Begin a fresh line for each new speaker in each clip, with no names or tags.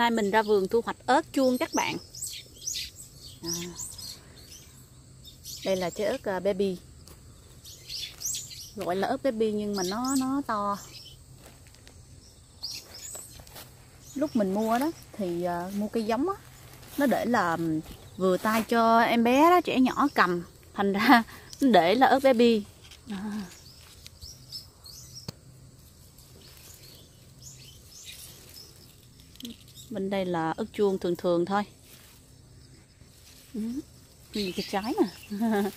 Nay mình ra vườn thu hoạch ớt chuông các bạn. À. Đây là trái ớt à, baby. Gọi là ớt baby nhưng mà nó nó to. Lúc mình mua đó thì uh, mua cây giống á Nó để là vừa tay cho em bé đó, trẻ nhỏ cầm. Thành ra nó để là ớt baby. À. bên đây là ớt chuông thường thường thôi. Ừ. gì cái trái nè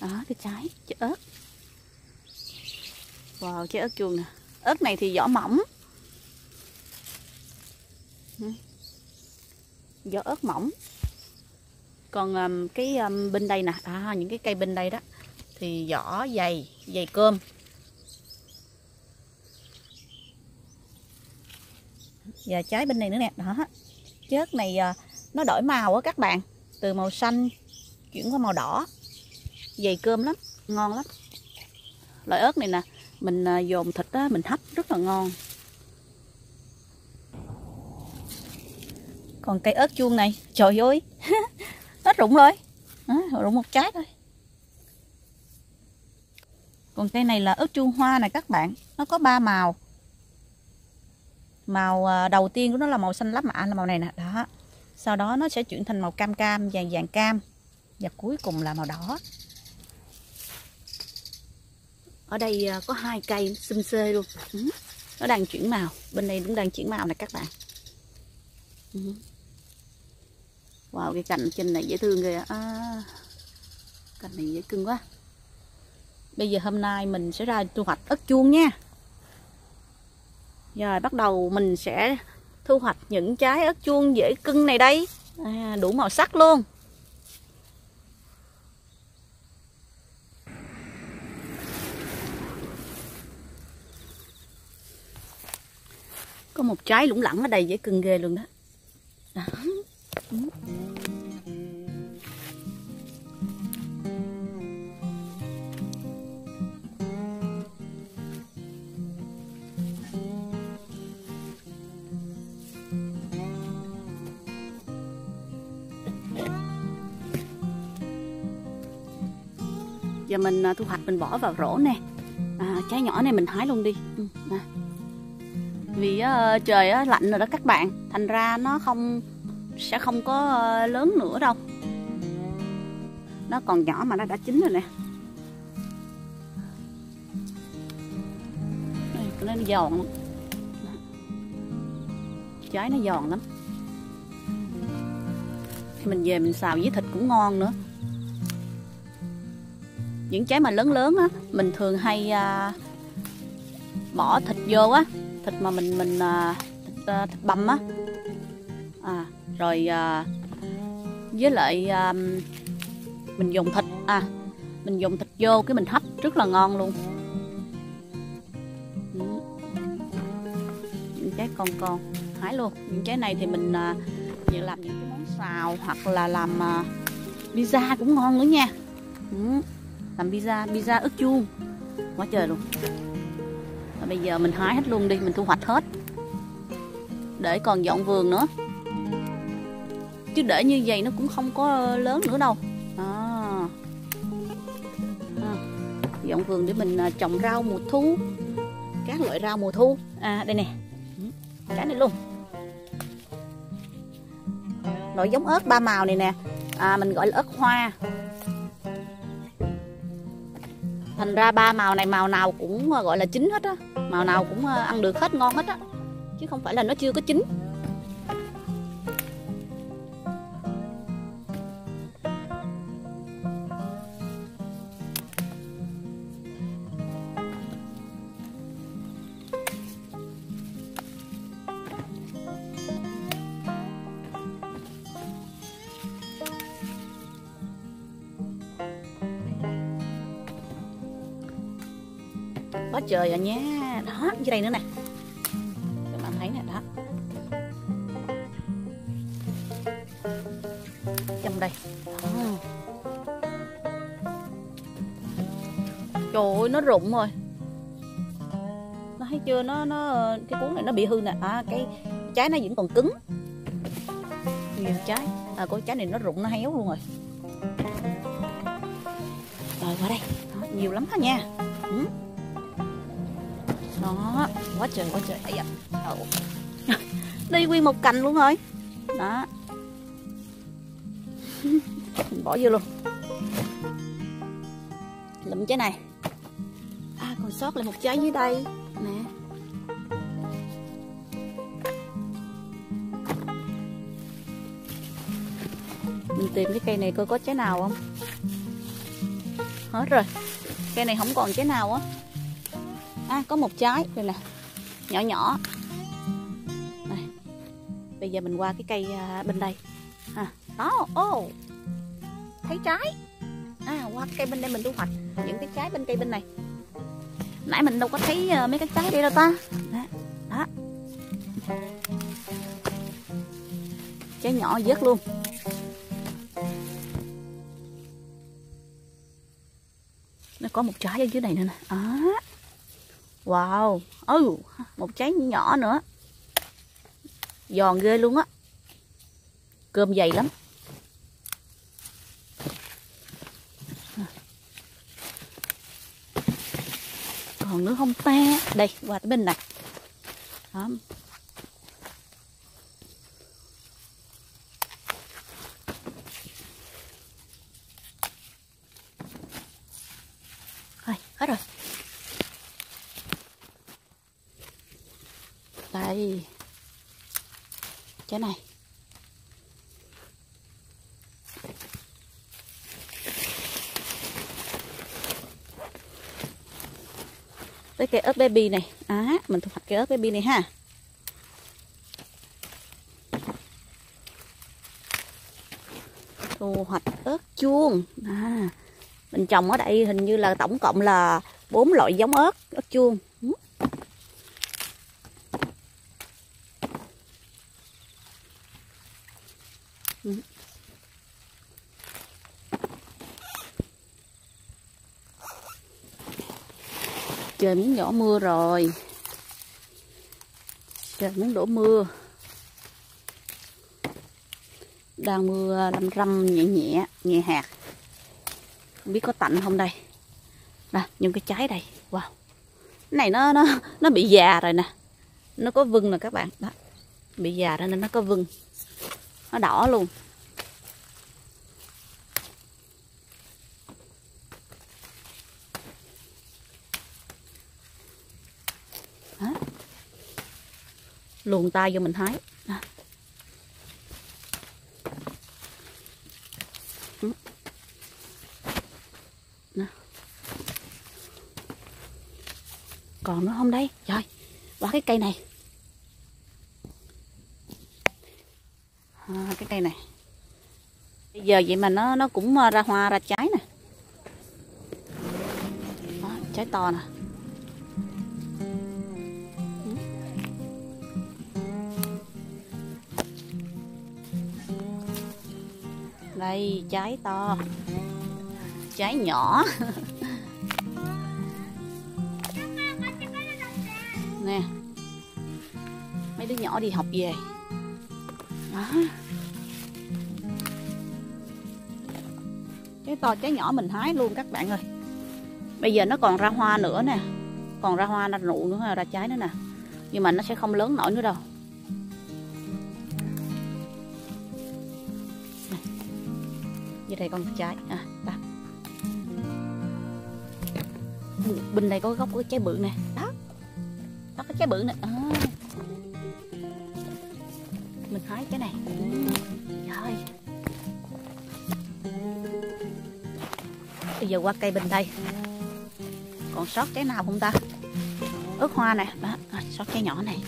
đó cái trái trái ớt. Wow trái ớt chuông nè. Ớt này thì vỏ mỏng. Ừ, vỏ ớt mỏng. Còn um, cái um, bên đây nè. À những cái cây bên đây đó. Thì vỏ dày dày cơm. Và trái bên này nữa nè đó. Chớt này ờ, nó đổi màu á các bạn. Từ màu xanh chuyển qua màu đỏ. Dày cơm lắm ngon lắm. Loại ớt này nè mình ờ, dồn thịt á mình hấp rất là ngon. Còn cây ớt chuông này trời ơi hết rụng rồi. À, rụng một trái thôi. Còn cây này là ớt chuông hoa này các bạn nó có ba màu màu à, đầu tiên của nó là màu xanh lá mạ là màu này nè đó. Sau đó nó sẽ chuyển thành màu cam cam vàng vàng cam. Và cuối cùng là màu đỏ. Ở đây à, có hai cây xum xê luôn. Ừ, nó đang chuyển màu. Bên đây cũng đang chuyển màu này các bạn. Ừ. wow cái cành trên này dễ thương kìa à, cành này dễ cưng quá. Bây giờ hôm nay mình sẽ ra thu hoạch ớt chuông nha rồi bắt đầu mình sẽ thu hoạch những trái ớt chuông dễ cưng này đây. À, đủ màu sắc luôn. Có một trái lủng lẳng ở đây dễ cưng ghê luôn đó, đó. Giờ mình à, thu hoạch mình bỏ vào rổ nè. À, trái nhỏ này mình hái luôn đi. Ừ, à. vì uh, trời uh, lạnh rồi đó các bạn. Thành ra nó không sẽ không có uh, lớn nữa đâu. Nó còn nhỏ mà nó đã chín rồi nè. Đây, nó giòn trái nó giòn lắm. Mình về mình xào với thịt cũng ngon nữa những trái mà lớn lớn á mình thường hay à, bỏ thịt vô á thịt mà mình mình à, thịt, à, thịt băm á. À, rồi à, với lại à, mình dùng thịt à mình dùng thịt vô cái mình hấp rất là ngon luôn. Ừ. Những trái con con hái luôn. Những trái này thì mình à, làm những cái món xào hoặc là làm à, pizza cũng ngon nữa nha. Ừ làm pizza pizza ức chuông. Quá trời luôn. Và bây giờ mình hái hết luôn đi mình thu hoạch hết. Để còn dọn vườn nữa. Chứ để như vậy nó cũng không có lớn nữa đâu. À. À. dọn vườn để mình à, trồng rau mùa thu. Các loại rau mùa thu. À đây nè. Cái này luôn. Loại giống ớt ba màu này nè. À, mình gọi là ớt hoa thành ra ba màu này màu nào cũng ờ, gọi là chín hết á. Màu nào cũng ờ, ăn được hết, ngon hết á. Chứ không phải là nó chưa có chín. Quá trời rồi nha đó dưới đây nữa nè. Các bạn thấy nè đó. Trong đây. Đó. trời ơi nó rụng rồi. Nó thấy chưa? Nó nó cái cuốn này nó bị hư nè. À, cái trái nó vẫn còn cứng. Nhiều trái. À có trái này nó rụng nó héo luôn rồi. Rồi qua đây. Đó, nhiều lắm đó nha. Ừ đó quá trời quá trời. Ấy đi nguyên một cành luôn rồi. Đó. Mình bỏ vô luôn. Lụm trái này. À còn sót lại một trái dưới đây. Nè. Mình tìm cái cây này coi có trái nào không? Hết rồi. Cây này không còn trái nào á à có một trái. Đây nè. Nhỏ nhỏ. Này. bây giờ mình qua cái cây à, bên đây. À, đó ô. Oh, thấy trái. À qua cây bên đây mình thu hoạch những cái trái bên cây bên này. Nãy mình đâu có thấy à, mấy cái trái đây đâu ta. Đó, đó. trái nhỏ vớt luôn. Nó có một trái ở dưới này nữa nè. À wow. Ừ một trái nhỏ nữa. Giòn ghê luôn á. Cơm dày lắm. Còn nữa không ta? Đây, qua tới bên này. Đó. Rồi, hết rồi đây. Cái này. Với cây ớt baby này. Á mình thu hoạch cây ớt baby này ha. Thu hoạch ớt chuông. À, mình trồng ở đây hình như là tổng cộng là bốn loại giống ớt ớt chuông Ừ trời muốn nhỏ mưa rồi. Trời muốn đổ mưa. Đang mưa lâm râm, nhẹ nhẹ nhẹ hạt. Không biết có tạnh không đây? Nè những cái trái đây. Wow. Cái này nó nó nó bị già rồi nè. Nó có vừng nè các bạn. Đó. Bị già ra nên nó có vừng nó đỏ luôn Đó. luồn tay vô mình hái Đó. Đó. còn nữa không đây trời qua cái cây này à, cái cây này bây giờ vậy mà nó nó cũng ờ, ra hoa ra trái nè. Đó, trái to nè. Đây trái to. Trái nhỏ. Nè. Mấy đứa nhỏ đi học về. Đó. To trái nhỏ mình hái luôn các bạn ơi. Bây giờ nó còn ra hoa nữa nè. Còn ra hoa, ra nụ nữa ra trái nữa nè. Nhưng mà nó sẽ không lớn nổi nữa đâu. Như đây con trái. À ta. bên đây có gốc có trái bự nè đó. Đó có trái bự nè à. mình hái cái này. Trời giờ qua cây bên đây. Còn sót trái nào không ta? Ớt hoa này đó à, sót trái nhỏ này.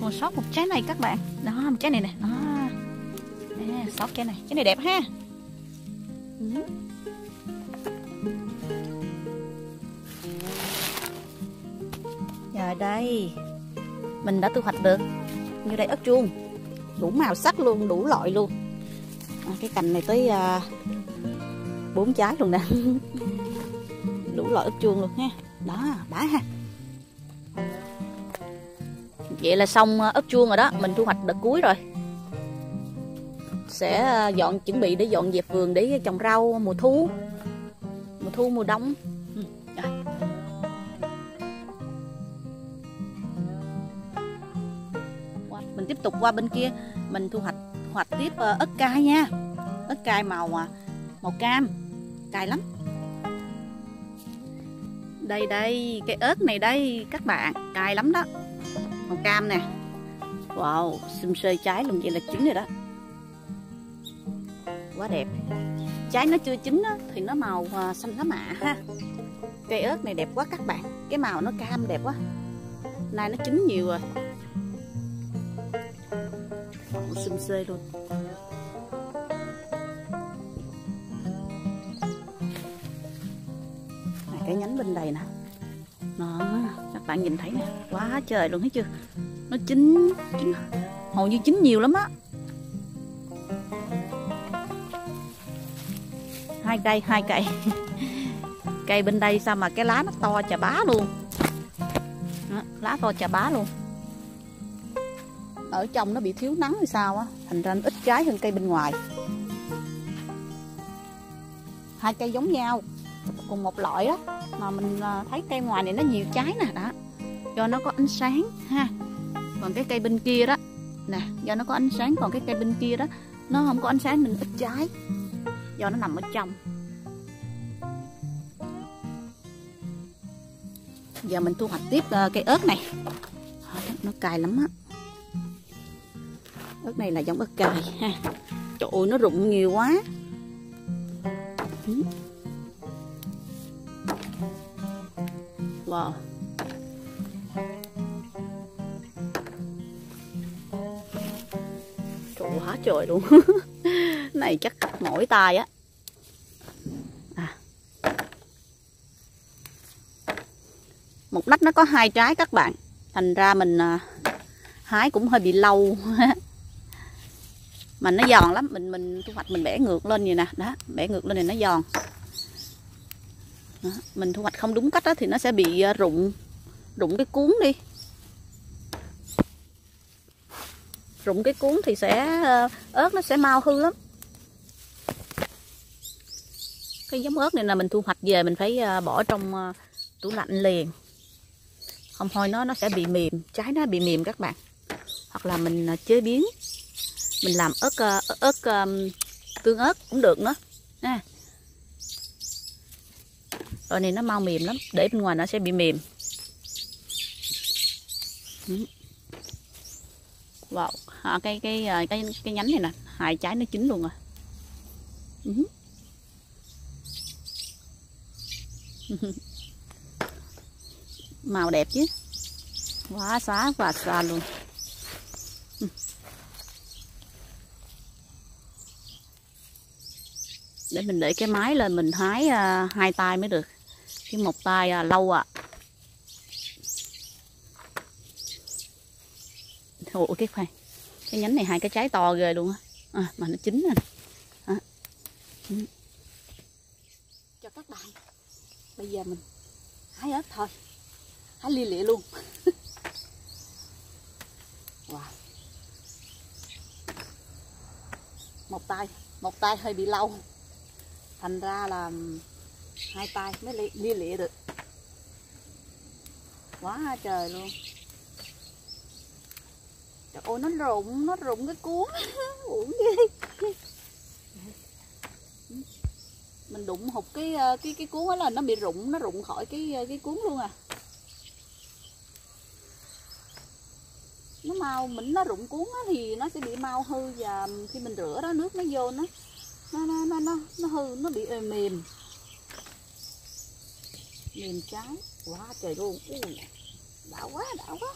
Còn sót một trái này các bạn. Đó, một trái này nè. Đó. Nè, sót trái này. Trái này đẹp ha. Ừ. Giờ Rồi đây, Mình đã thu hoạch được như đây ớt chuông. Đủ màu sắc luôn, đủ loại luôn. À, Cái cành này tới à, bốn uh, trái luôn nè. Đủ loại ớt chuông luôn ha đó bá ha. Vậy là xong à, ớt chuông rồi đó. Mình thu hoạch đợt cuối rồi. Sẽ à, dọn chuẩn bị để dọn dẹp vườn để trồng rau mùa thu. Mùa thu mùa đông. Mình tiếp tục qua bên kia. Mình thu hoạch hoạch tiếp ờ, ớt cay nha. Ớt cay màu à, màu cam. Cay lắm. Đây đây cái ớt này đây các bạn. Cay lắm đó. Màu cam nè. Wow xum xơi trái luôn vậy là chín rồi đó. Quá đẹp. Trái nó chưa chín á, thì nó màu à, xanh lá mạ ha. Cây ớt này đẹp quá các bạn. Cái màu nó cam đẹp quá. Nay nó chín nhiều rồi xum xơi luôn. Cái nhánh bên đây nè. Nó các bạn nhìn thấy nè quá trời luôn thấy chưa? Nó chín chín hầu như chín nhiều lắm á. Hai cây hai cây. Cây bên đây sao mà cái lá nó to chà bá luôn. Đó, lá to chà bá luôn ở trong nó bị thiếu nắng thì sao á, thành ra nó ít trái hơn cây bên ngoài. Hai cây giống nhau, cùng một loại đó, mà mình à, thấy cây ngoài này nó nhiều trái nè, đó. Do nó có ánh sáng, ha. Còn cái cây bên kia đó, nè, do nó có ánh sáng, còn cái cây bên kia đó, nó không có ánh sáng mình ít trái. Do nó nằm ở trong. Giờ mình thu hoạch tiếp à, cây ớt này. Nó cài lắm á ớt này là giống ớt cài ha. Trời ơi nó rụng nhiều quá. Ừ. Wow. Trời quá trời luôn. Này chắc mỏi tay á. À. Một nách nó có hai trái các bạn. Thành ra mình à, hái cũng hơi bị lâu. Mà nó giòn lắm Mình mình thu hoạch mình bẻ ngược lên vậy nè. Đó, bẻ ngược lên này nó giòn. Đó, mình thu hoạch không đúng cách đó, thì nó sẽ bị à, rụng rụng cái cuốn đi. Rụng cái cuốn thì sẽ à, ớt nó sẽ mau hư lắm. Cái giống ớt này là mình thu hoạch về mình phải à, bỏ trong tủ lạnh liền. Không thôi nó nó sẽ bị mềm. Trái nó bị mềm các bạn. Hoặc là mình chế biến mình làm ớt ờ, ớt, ớt tương ớt cũng được nữa. Nha rồi này nó mau mềm lắm để bên ngoài nó sẽ bị mềm. Ừ. Wow à, cái cái à, cái cái nhánh này nè hai trái nó chín luôn rồi. Ừ. Màu đẹp chứ. Quá xóa và xa luôn. Để mình để cái máy lên mình hái uh, hai tay mới được. Chứ một tay à, lâu à Ủa cái khoan cái nhánh này hai cái trái to ghê luôn á. À, mà nó chín rồi à. Ừ. Cho các bạn. Bây giờ mình hái ớt thôi. Hái lia lịa luôn. Wow. Một tay một tay hơi bị lâu thành ra là hai tay mới lia lịa được. Quá trời luôn. Trời ơi, nó rụng nó rụng cái cuốn. Uổng ghê. Mình đụng hụt cái cái cái cuốn đó là nó bị rụng, nó rụng khỏi cái cái cuốn luôn à. Nó mau, mình, nó rụng cuốn thì nó sẽ bị mau hư và khi mình rửa đó, nước nó vô nó nó nó nó nó, nó hư nó bị mềm. Mềm trái quá trời luôn. Ui, đã quá đã quá.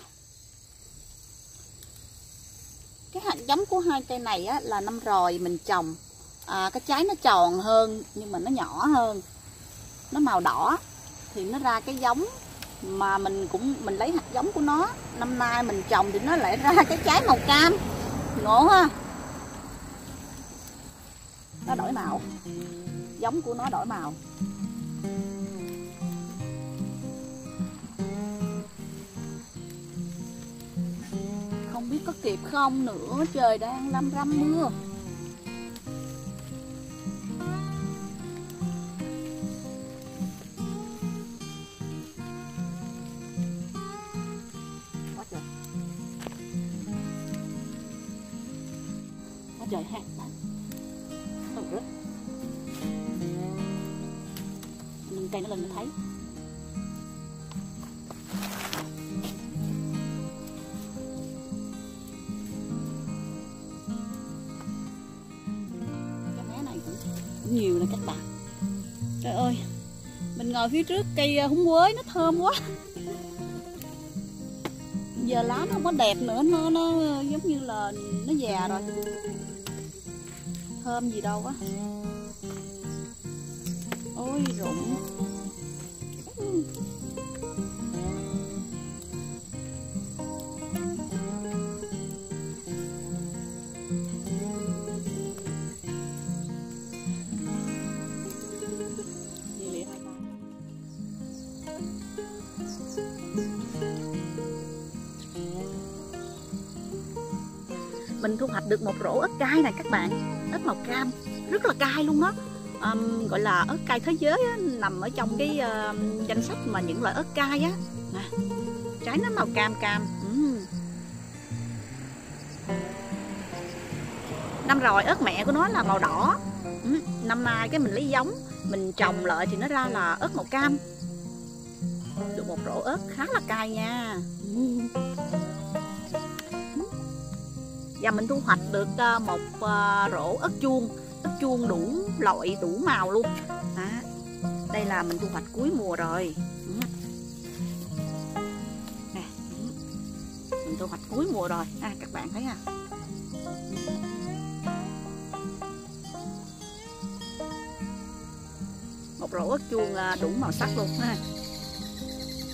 Cái hạt giống của hai cây này á, là năm rồi mình trồng. À, cái trái nó tròn hơn nhưng mà nó nhỏ hơn. Nó màu đỏ. Thì nó ra cái giống mà mình cũng mình lấy hạt giống của nó. Năm nay mình trồng thì nó lại ra cái trái màu cam. Ngộ ha? nó đổi màu. Giống của nó đổi màu. Không biết có kịp không nữa, trời đang lâm râm mưa. Cũng, nhiều nè các bạn. Trời ơi mình ngồi phía trước cây à, húng quế nó thơm quá. Giờ lá nó không có đẹp nữa nó nó à, giống như là nó già rồi. Thơm gì đâu á. Ôi rụng. Mình thu hoạch được một rổ ớt cay này các bạn. Ớt màu cam rất là cay luôn đó um, gọi là ớt cay thế giới á, nằm ở trong cái uh, danh sách mà những loại ớt cay á. Nè trái nó màu cam cam Ừm. năm rồi ớt mẹ của nó là màu đỏ. Ừm, năm nay cái mình lấy giống mình trồng lại thì nó ra là ớt màu cam. Được một rổ ớt khá là cay nha. Ừm và mình thu hoạch được ờ, một ờ, rổ ớt chuông. Ớt chuông đủ loại đủ màu luôn. À, đây là mình thu hoạch cuối mùa rồi. Ừ. Nè ừ. mình thu hoạch cuối mùa rồi. À, các bạn thấy à? Một rổ ớt chuông ờ, đủ màu sắc luôn ha.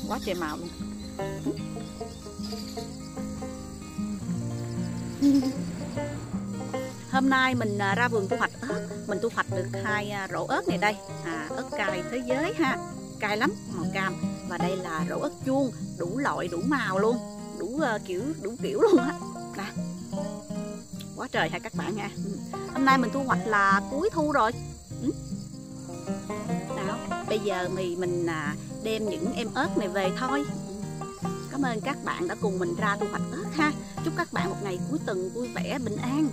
Quá trời màu luôn. Ừ hôm nay mình à, ra vườn thu hoạch ớt. Mình thu hoạch được hai à, rổ ớt này đây. À, ớt cay thế giới ha. Cay lắm màu cam. Và đây là rổ ớt chuông đủ loại đủ màu luôn. Đủ uh, kiểu đủ kiểu luôn á. Nè. Quá trời ha các bạn nha. Hôm nay mình thu hoạch là cuối thu rồi. Ừ. nào bây giờ thì mình đem những em ớt này về thôi cảm ơn các bạn đã cùng mình ra thu hoạch ớt ha. Chúc các bạn một ngày cuối tuần vui vẻ, bình an.